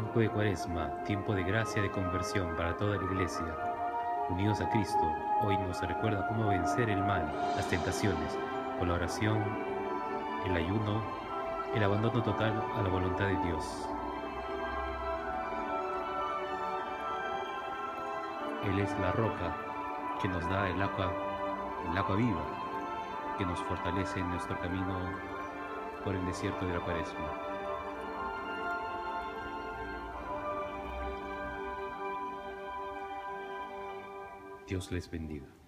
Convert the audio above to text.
Tiempo de cuaresma, tiempo de gracia de conversión para toda la iglesia. Unidos a Cristo, hoy nos recuerda cómo vencer el mal, las tentaciones, con la oración, el ayuno, el abandono total a la voluntad de Dios. Él es la roca que nos da el agua, el agua viva, que nos fortalece en nuestro camino por el desierto de la cuaresma. Dios les bendiga.